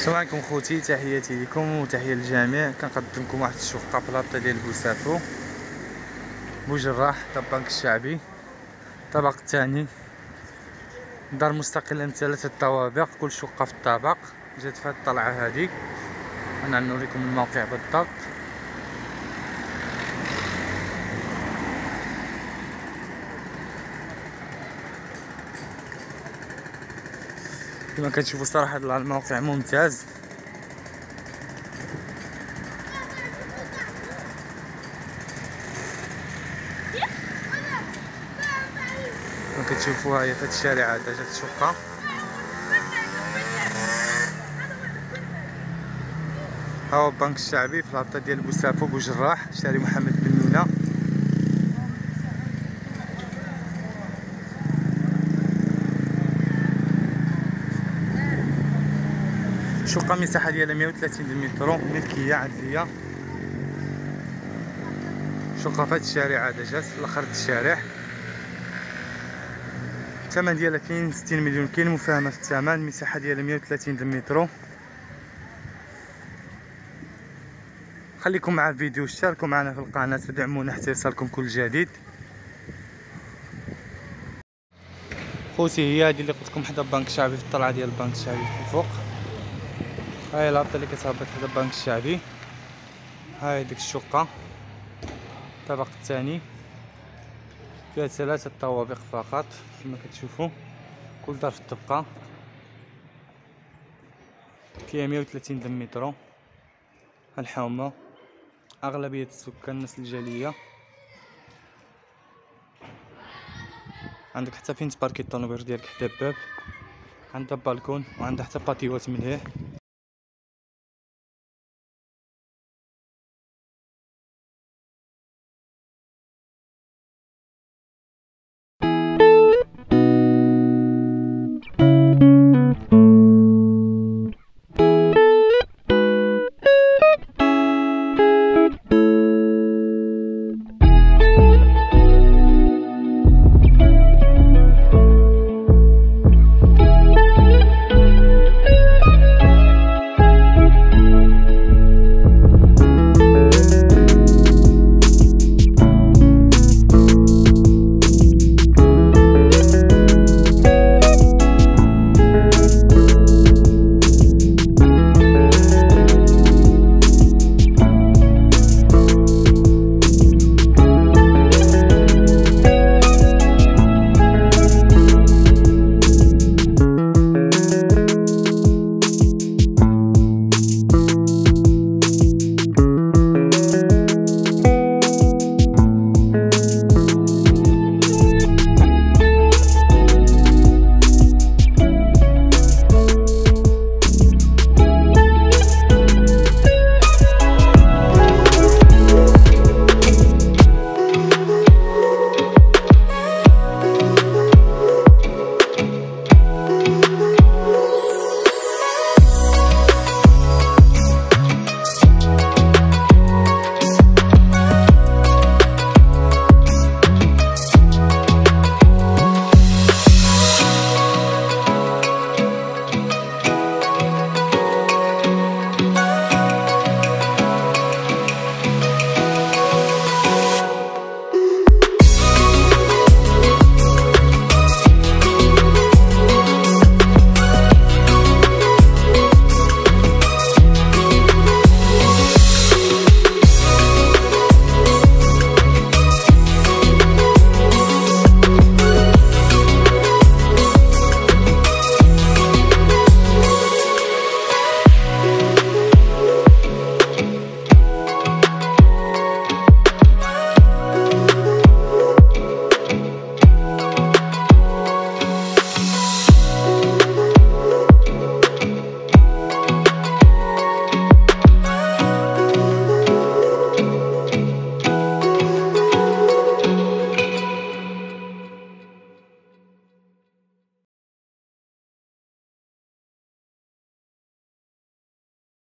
السلام عليكم خوتي تحياتي لكم وتحية للجميع. كنقدم لكم واحد الشقه في لابطه ديال بوسافو بوجراح البنك الشعبي. الطبق الثاني دار مستقله من ثلاثة طوابق كل شقة في الطابق. جات في الطلعة هذه أنا نوريكم الموقع بالضبط. كما كتشوفوا صراحة الموقع ممتاز. كما كتشوفوا هي في الشارع هذا جات الشقة. ها هو البنك الشعبي في الهبطة ديال بوسافو بوجراح شاري محمد بن نونة. شقة مساحة ديالها 130 متر ملكية عدلية شقة في هاد الشارع هذا جات في الآخر الشارع. الثمن ديالها كاين 60 مليون كاين مفاهمة في الثمن المساحة ديالها 130 متر خليكم مع الفيديو اشتركوا معنا في القناة ودعمونا حتى يوصلكم كل جديد. خوتي هي هذه اللي قلت لكم حدا البنك الشعبي في الطلعة ديال البنك الشعبي في الفوق. هاي الهبطة اللي كتهبط حدا البنك الشعبي. هاي ديك الشقة. الطبق الثاني فيها ثلاثة طوابق فقط كما كتشوفوا. كل دار الطبقة فيها مية وثلاثين متر الحومة. أغلبية السكان الناس الجالية. عندك حتى فين تباركي الطونوبيل ديالك حدا الباب. عندها بالكون وعندها حتى باتيوات مليح